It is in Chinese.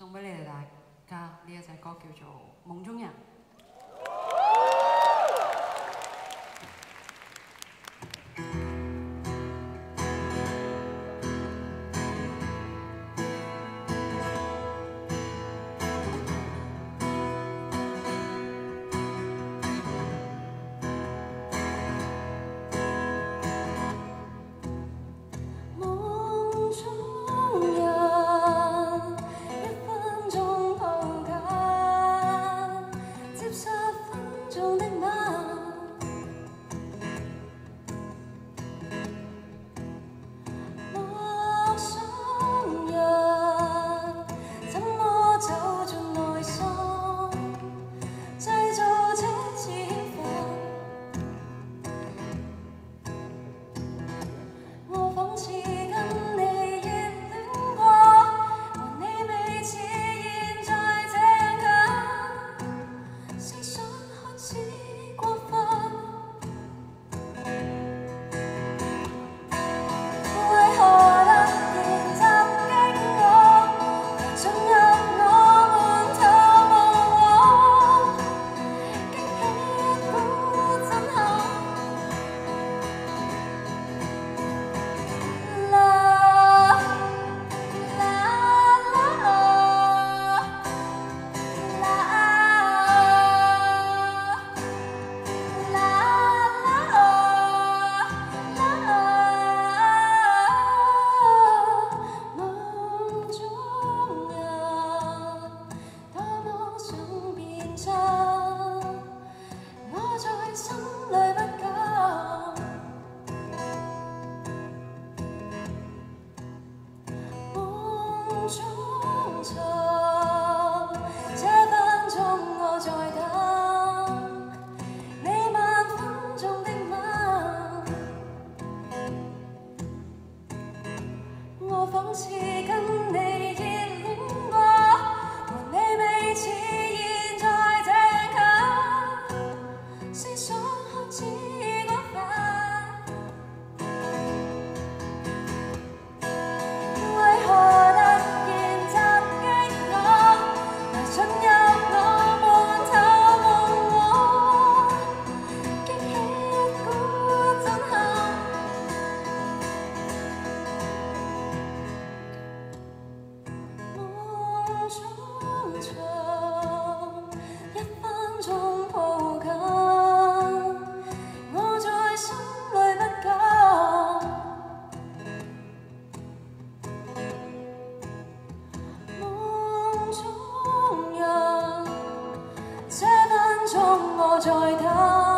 送俾你哋大家呢一首歌叫做《梦中人》。中，我在等。